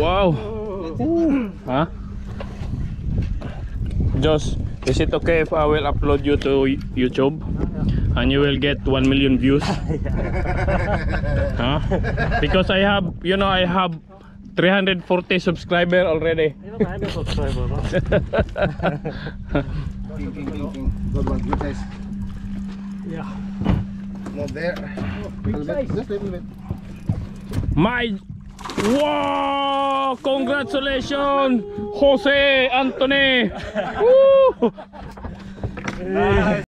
Wow. Huh? Josh, is it okay if I will upload you to YouTube? And you will get 1 million views? huh? Because I have, you know, I have 340 subscriber already. You know, I'm a subscriber, no? King, king, king, king. Good one, good size. Yeah. Not there. Little bit, just a little bit. My Wow! Congratulations, Jose Anthony! Woo!